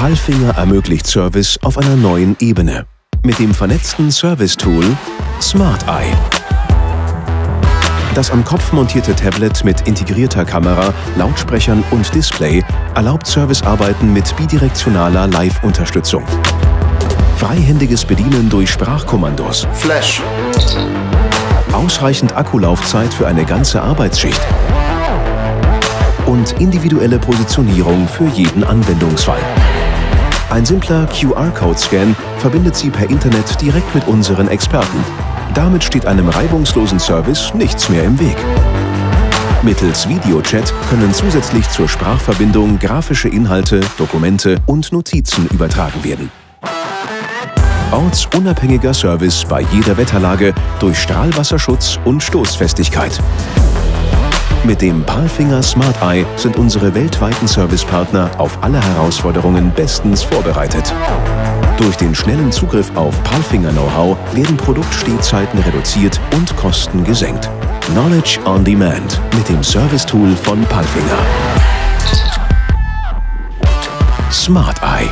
Palfinger ermöglicht Service auf einer neuen Ebene. Mit dem vernetzten Service-Tool Smart Eye. Das am Kopf montierte Tablet mit integrierter Kamera, Lautsprechern und Display erlaubt Servicearbeiten mit bidirektionaler Live-Unterstützung. Freihändiges Bedienen durch Sprachkommandos. Flash. Ausreichend Akkulaufzeit für eine ganze Arbeitsschicht. Und individuelle Positionierung für jeden Anwendungsfall. Ein simpler QR-Code-Scan verbindet Sie per Internet direkt mit unseren Experten. Damit steht einem reibungslosen Service nichts mehr im Weg. Mittels Videochat können zusätzlich zur Sprachverbindung grafische Inhalte, Dokumente und Notizen übertragen werden. Ortsunabhängiger Service bei jeder Wetterlage durch Strahlwasserschutz und Stoßfestigkeit. Mit dem Palfinger Smart Eye sind unsere weltweiten Servicepartner auf alle Herausforderungen bestens vorbereitet. Durch den schnellen Zugriff auf Palfinger Know-how werden Produktstehzeiten reduziert und Kosten gesenkt. Knowledge on Demand mit dem Service-Tool von Palfinger. Smart Eye